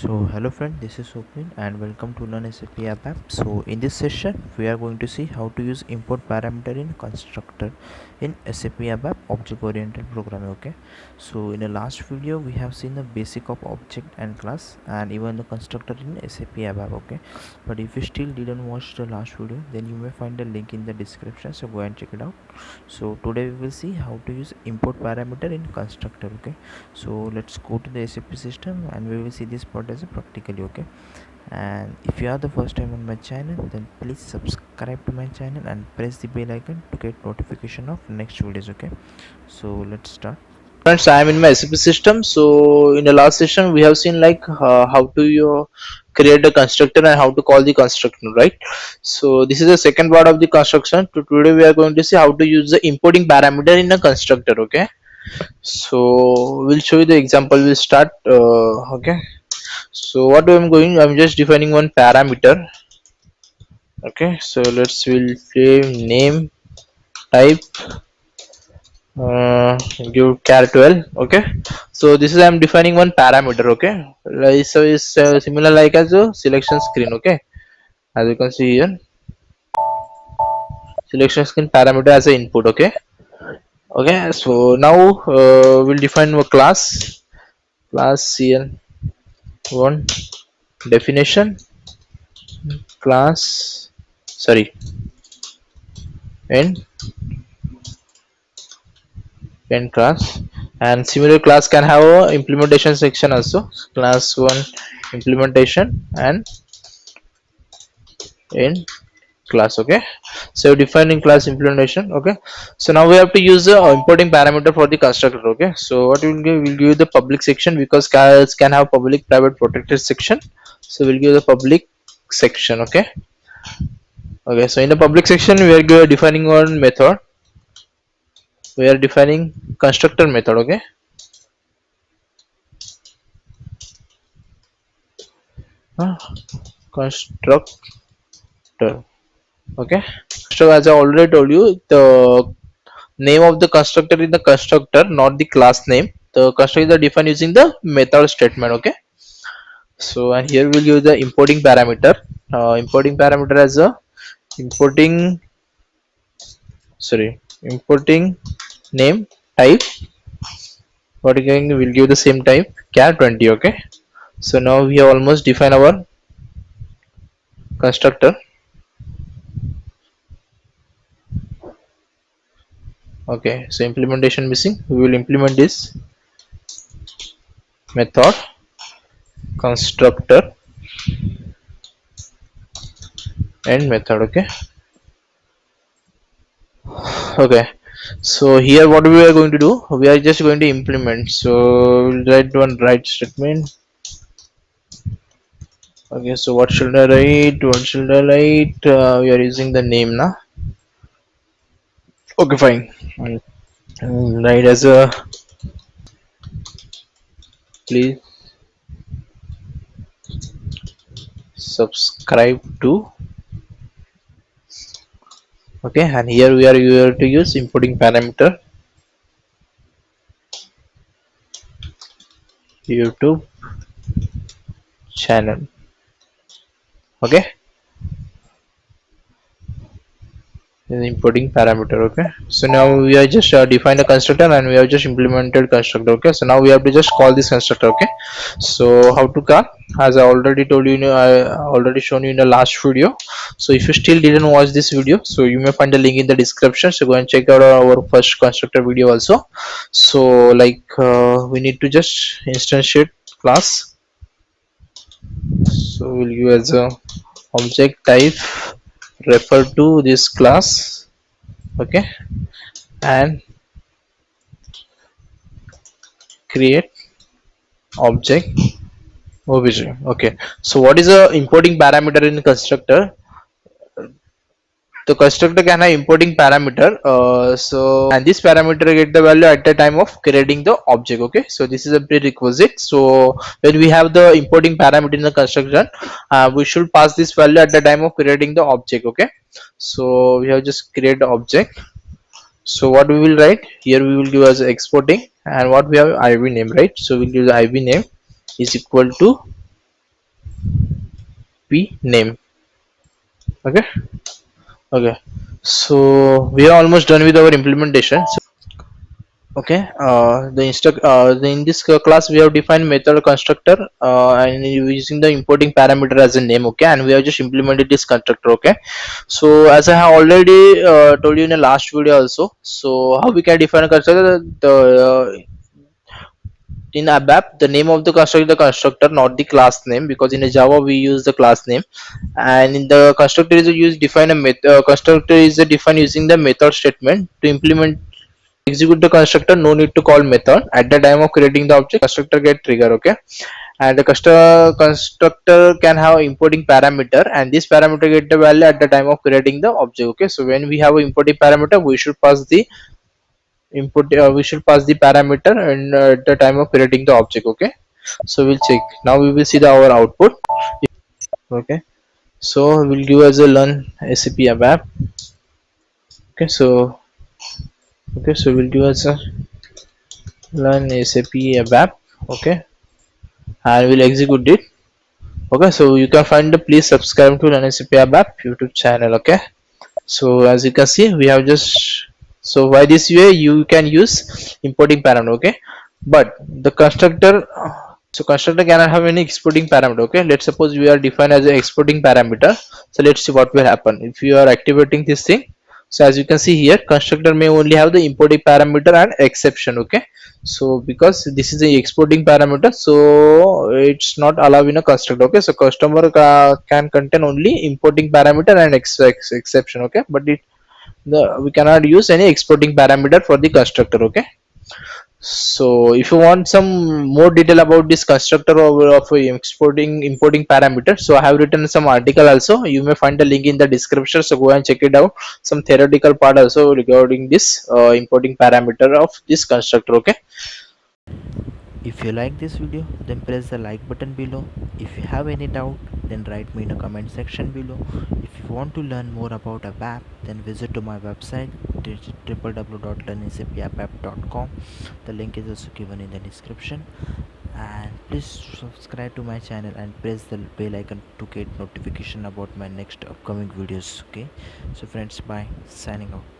so hello friend this is Sopin and welcome to learn SAP ABAP. So in this session we are going to see how to use import parameter in constructor in SAP ABAP object oriented programming okay? So in the last video we have seen the basic of object and class and even the constructor in SAP ABAP okay? But if you still didn't watch the last video then you may find the link in the description so go and check it out. So today we will see how to use import parameter in constructor okay? So let's go to the SAP system and we will see this part a practically okay? And if you are the first time on my channel then please subscribe to my channel and press the bell icon to get notification of next videos okay? So let's start. Friends i am in my sap system. So in the last session we have seen like uh, how to you create a constructor and how to call the constructor right? So this is the second part of the construction. To today we are going to see how to use the importing parameter in a constructor okay? So we'll show you the example. We'll start uh, okay so what i'm going i'm just defining one parameter. Okay so let's will say name type uh, give char 12 okay? So this is i'm defining one parameter okay? Like, so it's uh, similar like as a selection screen okay? As you can see here. Selection screen parameter as a input okay? Okay so now uh, we'll define a class. Class here one definition class sorry and and class. And similar class can have a implementation section also. Class one implementation and in class okay? So defining class implementation okay? So now we have to use the importing parameter for the constructor okay? So what we'll give we'll give the public section because cars can have public private protected section. So we'll give the public section okay? Okay so in the public section we are defining one method. We are defining constructor method okay? Uh, constructor okay? So as i already told you the name of the constructor is the constructor not the class name. The constructor is defined using the method statement okay? So and here we'll use the importing parameter. Uh, importing parameter as a importing sorry importing name type. What again we'll give the same type char 20 okay? So now we have almost defined our constructor okay so implementation missing. We will implement this method. Constructor and method okay? Okay so here what we are going to do we are just going to implement. So we'll write one write statement. Okay so what should i write? What should i write? Uh, we are using the name now okay fine. Right as a please subscribe to okay and here we are here to use importing parameter. Youtube channel okay importing parameter okay? So now we are just uh, defined a constructor and we have just implemented constructor okay? So now we have to just call this constructor okay? So how to call? As i already told you, you know, i already shown you in the last video. So if you still didn't watch this video so you may find the link in the description. So go and check out our first constructor video also. So like uh, we need to just instantiate class. So we'll give as a object type refer to this class okay? And create object obj okay? So what is a importing parameter in constructor the constructor can have importing parameter uh, so and this parameter get the value at the time of creating the object okay? So this is a prerequisite. So when we have the importing parameter in the construction uh, we should pass this value at the time of creating the object okay? So we have just create the object. So what we will write? Here we will give as exporting and what we have? Iv name right? So we'll give the iv name is equal to P name okay okay. So we are almost done with our implementation. So, okay uh, the instruct uh, the, in this class we have defined method constructor uh, and using the importing parameter as a name okay and we have just implemented this constructor okay. So as i have already uh, told you in the last video also so how we can define a constructor? The in ABAP, the name of the constructor the constructor, not the class name, because in Java we use the class name, and in the constructor is used define a method. Uh, constructor is defined using the method statement to implement execute the constructor. No need to call method at the time of creating the object. Constructor get trigger. Okay, and the constructor can have importing parameter, and this parameter get the value at the time of creating the object. Okay, so when we have an importing parameter, we should pass the input uh, we should pass the parameter and uh, at the time of creating the object okay? So we'll check. Now we will see the our output. Okay. So we'll give as a learn SAP ABAP okay so okay so we'll give as a learn SAP ABAP okay? And we'll execute it. Okay so you can find the please subscribe to learn SAP ABAP YouTube channel okay? So as you can see we have just so by this way? You can use importing parameter okay? But the constructor so constructor cannot have any exporting parameter okay? Let's suppose we are defined as an exporting parameter. So let's see what will happen. If you are activating this thing so as you can see here constructor may only have the importing parameter and exception okay? So because this is the exporting parameter so it's not allowed in a constructor okay? So customer uh, can contain only importing parameter and ex ex exception okay? But it the we cannot use any exporting parameter for the constructor okay? So if you want some more detail about this constructor of, exporting importing parameter so i have written some article also. You may find the link in the description so go and check it out. Some theoretical part also regarding this uh, importing parameter of this constructor okay if you like this video then press the like button below. If you have any doubt then write me in the comment section below. If you want to learn more about ABAP then visit to my website www.learnsapabap.com the link is also given in the description. And please subscribe to my channel and press the bell icon to get notification about my next upcoming videos okay? So friends bye. Signing out